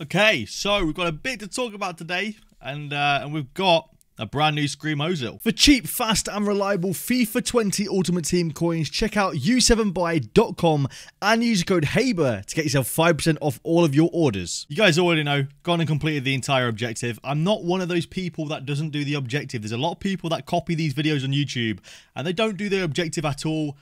Okay, so we've got a bit to talk about today, and uh, and we've got a brand new Scream Ozil. For cheap, fast, and reliable FIFA 20 Ultimate Team coins, check out u7buy.com and use code HABER to get yourself 5% off all of your orders. You guys already know, gone and completed the entire objective. I'm not one of those people that doesn't do the objective. There's a lot of people that copy these videos on YouTube and they don't do the objective at all.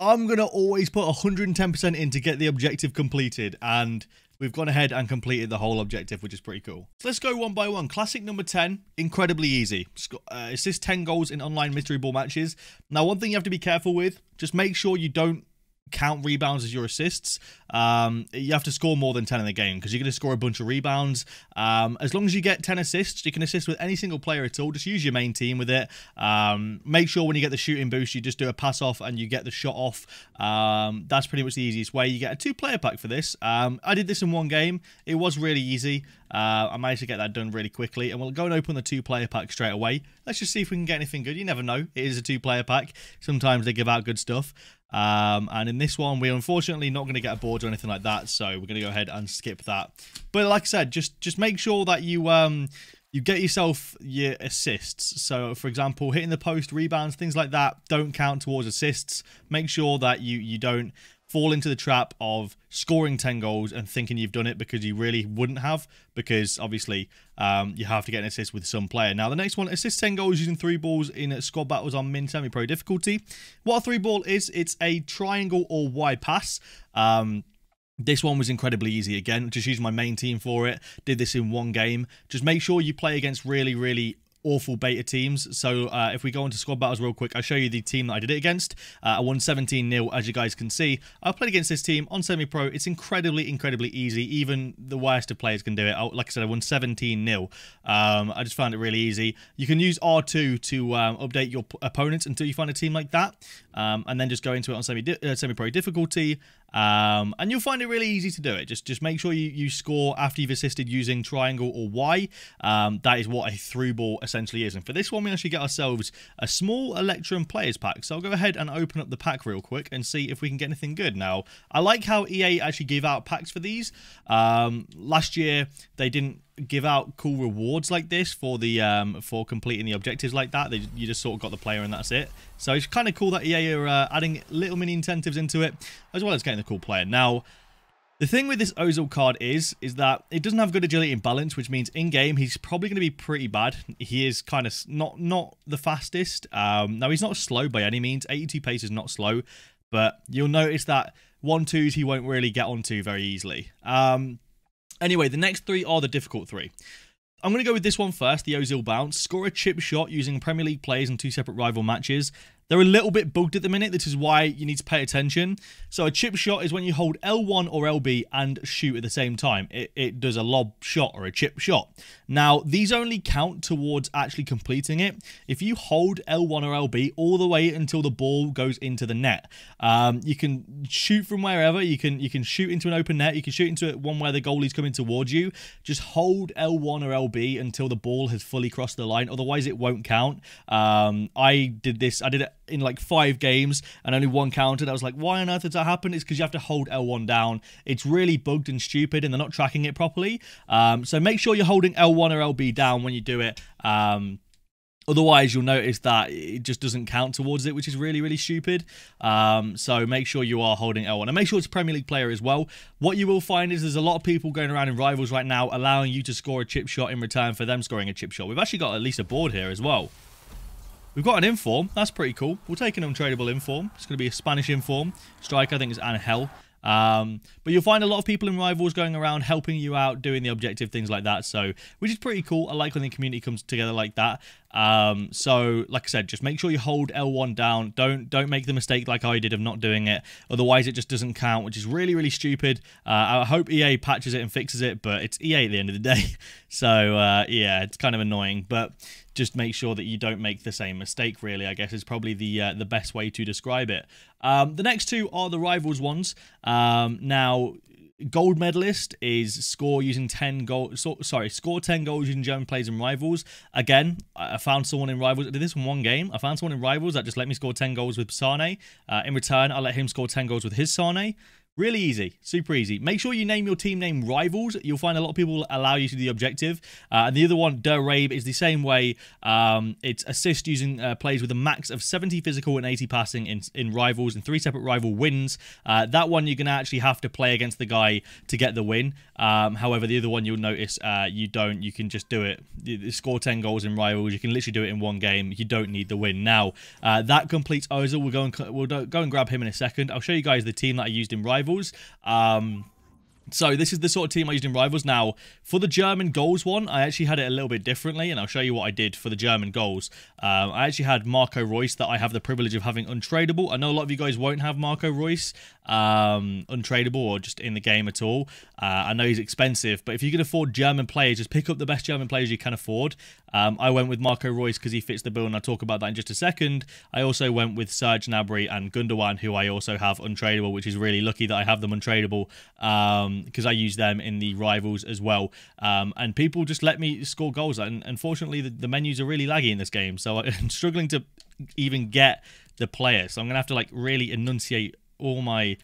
I'm going to always put 110% in to get the objective completed and we've gone ahead and completed the whole objective, which is pretty cool. So let's go one by one. Classic number 10, incredibly easy. Uh, assist 10 goals in online mystery ball matches. Now, one thing you have to be careful with, just make sure you don't count rebounds as your assists. Um, you have to score more than 10 in the game because you're going to score a bunch of rebounds. Um, as long as you get 10 assists, you can assist with any single player at all. Just use your main team with it. Um, make sure when you get the shooting boost, you just do a pass off and you get the shot off. Um, that's pretty much the easiest way. You get a two player pack for this. Um, I did this in one game. It was really easy. Uh, I managed to get that done really quickly. And we'll go and open the two player pack straight away. Let's just see if we can get anything good. You never know. It is a two player pack. Sometimes they give out good stuff. Um, and in this one, we're unfortunately not going to get a board or anything like that, so we're going to go ahead and skip that. But like I said, just just make sure that you um, you get yourself your assists. So, for example, hitting the post, rebounds, things like that don't count towards assists. Make sure that you you don't fall into the trap of scoring 10 goals and thinking you've done it because you really wouldn't have because obviously um, you have to get an assist with some player. Now the next one, assist 10 goals using through balls in squad battles on min semi-pro difficulty. What a through ball is, it's a triangle or Y pass. Um, this one was incredibly easy again. Just used my main team for it. Did this in one game. Just make sure you play against really, really awful beta teams. So uh, if we go into squad battles real quick, I'll show you the team that I did it against. Uh, I won 17-0, as you guys can see. I played against this team on semi-pro. It's incredibly, incredibly easy. Even the worst of players can do it. like I said, I won 17-0. Um, I just found it really easy. You can use R2 to um, update your opponents until you find a team like that. Um, and then just go into it on semi uh, semi-pro difficulty um, and you'll find it really easy to do it. Just just make sure you, you score after you've assisted using triangle or Y. Um, that is what a through ball essentially is. And for this one, we actually get ourselves a small Electrum Players Pack. So I'll go ahead and open up the pack real quick and see if we can get anything good. Now, I like how EA actually gave out packs for these. Um, last year, they didn't give out cool rewards like this for the um, for completing the objectives like that. They, you just sort of got the player and that's it. So it's kind of cool that EA are uh, adding little mini incentives into it, as well as getting the cool player. Now, the thing with this Ozil card is, is that it doesn't have good agility and balance, which means in-game he's probably going to be pretty bad. He is kind of not not the fastest. Um, now, he's not slow by any means. 82 pace is not slow, but you'll notice that 1-2s he won't really get onto very easily. Um, Anyway, the next three are the difficult three. I'm going to go with this one first, the Ozil bounce. Score a chip shot using Premier League players in two separate rival matches. They're a little bit bugged at the minute. This is why you need to pay attention. So a chip shot is when you hold L1 or LB and shoot at the same time. It, it does a lob shot or a chip shot. Now, these only count towards actually completing it. If you hold L1 or LB all the way until the ball goes into the net, um, you can shoot from wherever. You can you can shoot into an open net. You can shoot into one where the goalie's coming towards you. Just hold L1 or LB until the ball has fully crossed the line. Otherwise, it won't count. Um, I did this. I did it in like five games and only one counted. I was like, why on earth did that happen? It's because you have to hold L1 down. It's really bugged and stupid and they're not tracking it properly. Um, so make sure you're holding L1 or LB down when you do it. Um, Otherwise, you'll notice that it just doesn't count towards it, which is really, really stupid. Um, so make sure you are holding L1. And make sure it's a Premier League player as well. What you will find is there's a lot of people going around in Rivals right now allowing you to score a chip shot in return for them scoring a chip shot. We've actually got at least a board here as well. We've got an inform. That's pretty cool. We'll take an untradeable inform. It's going to be a Spanish inform. Strike, I think, is Angel. Um, but you'll find a lot of people in Rivals going around helping you out, doing the objective, things like that. So, which is pretty cool. I like when the community comes together like that. Um, so, like I said, just make sure you hold L1 down. Don't don't make the mistake like I did of not doing it. Otherwise, it just doesn't count, which is really really stupid. Uh, I hope EA patches it and fixes it, but it's EA at the end of the day. So uh, yeah, it's kind of annoying, but just make sure that you don't make the same mistake. Really, I guess is probably the uh, the best way to describe it. Um, the next two are the rivals ones. Um, now gold medalist is score using 10 goals so, sorry score 10 goals using german players in rivals. Again i found someone in rivals. I did this in one game. I found someone in rivals that just let me score 10 goals with Sané. Uh, in return i let him score 10 goals with his Sané Really easy, super easy. Make sure you name your team name Rivals. You'll find a lot of people allow you to do the objective. Uh, and the other one, Der Rabe, is the same way. Um, it's assist using uh, plays with a max of 70 physical and 80 passing in, in Rivals and three separate rival wins. Uh, that one you're going to actually have to play against the guy to get the win. Um, however, the other one you'll notice uh, you don't. You can just do it. You score 10 goals in Rivals. You can literally do it in one game. You don't need the win. Now, uh, that completes Ozil. We'll go, and, we'll go and grab him in a second. I'll show you guys the team that I used in Rivals rivals. Um, so this is the sort of team I used in Rivals. Now, for the German goals one, I actually had it a little bit differently, and I'll show you what I did for the German goals. Um, I actually had Marco Reus that I have the privilege of having untradeable. I know a lot of you guys won't have Marco Reus um, untradeable or just in the game at all. Uh, I know he's expensive, but if you can afford German players, just pick up the best German players you can afford. Um, I went with Marco Reus because he fits the bill, and I'll talk about that in just a second. I also went with Serge Gnabry and Gundogan, who I also have untradeable, which is really lucky that I have them untradeable because um, I use them in the rivals as well. Um, and people just let me score goals, and unfortunately, the, the menus are really laggy in this game, so I'm struggling to even get the player. So I'm gonna have to like really enunciate all my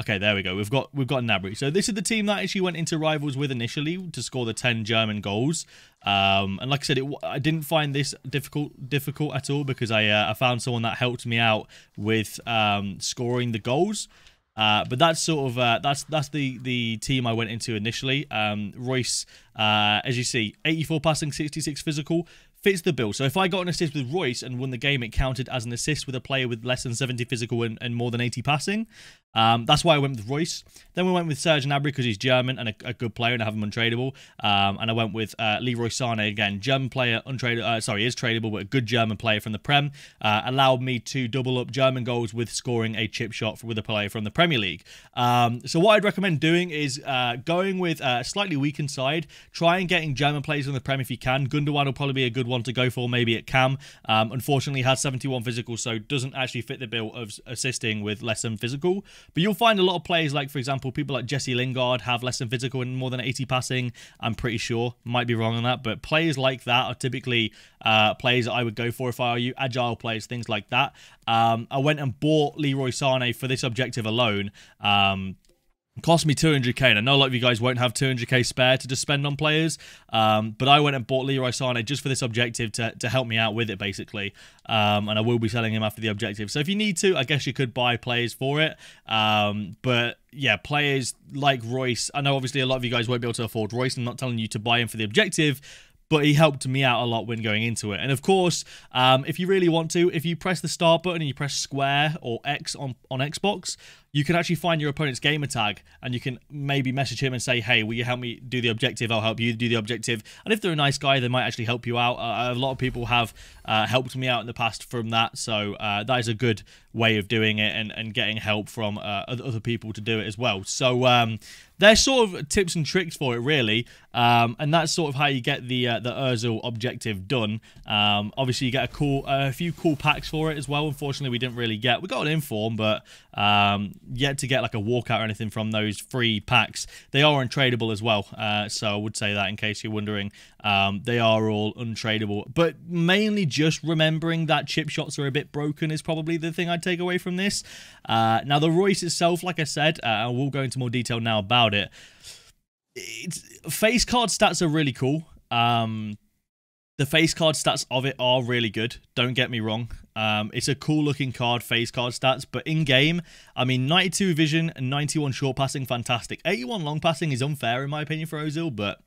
Okay, there we go. We've got we've got Gnabry. So this is the team that actually went into rivals with initially to score the 10 German goals. Um, and like I said, it, I didn't find this difficult difficult at all because I uh, I found someone that helped me out with um, scoring the goals. Uh, but that's sort of uh, that's that's the the team I went into initially. Um, Reus, uh, as you see, 84 passing, 66 physical fits the bill. So if I got an assist with Reus and won the game, it counted as an assist with a player with less than 70 physical and, and more than 80 passing. Um, that's why I went with Reus. Then we went with Serge Gnabry because he's German and a, a, good player and I have him untradeable. Um, and I went with uh, Leroy Sané again, German player, untradeable. Uh, sorry, is tradable, but a good German player from the Prem. Uh, allowed me to double up German goals with scoring a chip shot with a player from the Premier League. Um, so what I'd recommend doing is uh, going with a slightly weakened side. Try and getting German players from the Prem if you can. Gundogan will probably be a good one to go for, maybe at Cam. Um, unfortunately, has 71 physical, so doesn't actually fit the bill of assisting with less than physical. But you'll find a lot of players, like, for example, people like Jesse Lingard have less than physical and more than 80 passing. I'm pretty sure. Might be wrong on that. But players like that are typically uh, players that I would go for if I were you. Agile players, things like that. Um, I went and bought Leroy Sané for this objective alone. Um, Cost me 200k, and I know a lot of you guys won't have 200k spare to just spend on players, um, but I went and bought Leroy Sané just for this objective to, to help me out with it, basically, um, and I will be selling him after the objective. So if you need to, I guess you could buy players for it, um, but yeah, players like Reus I know obviously a lot of you guys won't be able to afford Reus I'm not telling you to buy him for the objective, but he helped me out a lot when going into it. And of course, um, if you really want to, if you press the start button and you press square or X on, on Xbox, you can actually find your opponent's gamer tag and you can maybe message him and say, hey, will you help me do the objective? I'll help you do the objective. And if they're a nice guy, they might actually help you out. Uh, a lot of people have uh, helped me out in the past from that. So uh, that is a good way of doing it and, and getting help from uh, other people to do it as well. So um, they're sort of tips and tricks for it, really. Um, and that's sort of how you get the uh, the Ozil objective done. Um, obviously, you get a cool a few cool packs for it as well. Unfortunately, we didn't really get. We got an inform, but um, yet to get like a walkout or anything from those free packs. They are untradeable as well, uh, so I would say that in case you're wondering. Um, they are all untradeable, but mainly just remembering that chip shots are a bit broken is probably the thing I'd take away from this. Uh, now the Royce itself, like I said, uh, I will go into more detail now about it. It's, face card stats are really cool. Um, the face card stats of it are really good. Don't get me wrong. Um, it's a cool looking card, face card stats, but in game, I mean, 92 vision and 91 short passing, fantastic. 81 long passing is unfair in my opinion for Ozil, but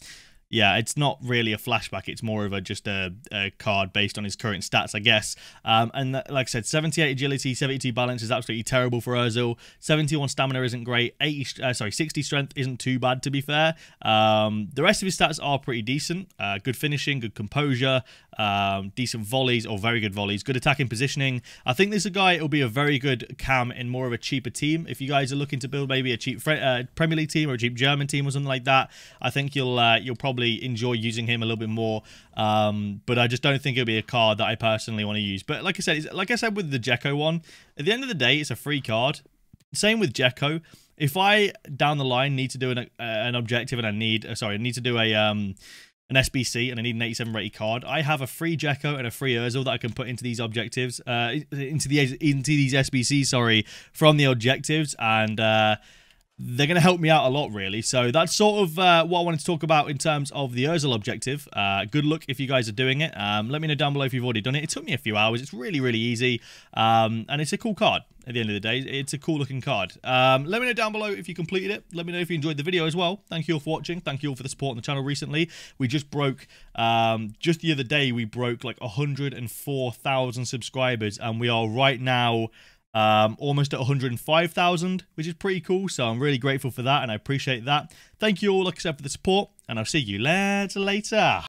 yeah, it's not really a flashback. It's more of a just a, a card based on his current stats, I guess. Um, and like I said, 78 agility, 72 balance is absolutely terrible for Ozil. 71 stamina isn't great. 80, uh, sorry, 60 strength isn't too bad to be fair. Um, the rest of his stats are pretty decent. Uh, good finishing, good composure, um, decent volleys or very good volleys, good attacking positioning. I think this is a guy. It'll be a very good cam in more of a cheaper team. If you guys are looking to build maybe a cheap uh, Premier League team or a cheap German team or something like that, I think you'll uh, you'll probably probably enjoy using him a little bit more. Um, but I just don't think it'll be a card that I personally want to use. But like I said, like I said with the Dzeko one, at the end of the day, it's a free card. Same with Dzeko. If I down the line need to do an, uh, an objective and I need, uh, sorry, I need to do a um, an SBC and I need an 87 rated card, I have a free Dzeko and a free Ozil that I can put into these objectives, uh, into the into these SBCs, sorry, from the objectives, and uh, they're going to help me out a lot, really. So that's sort of uh, what I wanted to talk about in terms of the Ozil objective. Uh, good luck if you guys are doing it. Um, let me know down below if you've already done it. It took me a few hours. It's really, really easy. Um, and it's a cool card at the end of the day. It's a cool looking card. Um, let me know down below if you completed it. Let me know if you enjoyed the video as well. Thank you all for watching. Thank you all for the support on the channel recently. We just broke, um, just the other day, we broke like 104,000 subscribers. And we are right now um, almost at 105,000, which is pretty cool. So I'm really grateful for that and I appreciate that. Thank you all, like I said, for the support, and I'll see you later. later.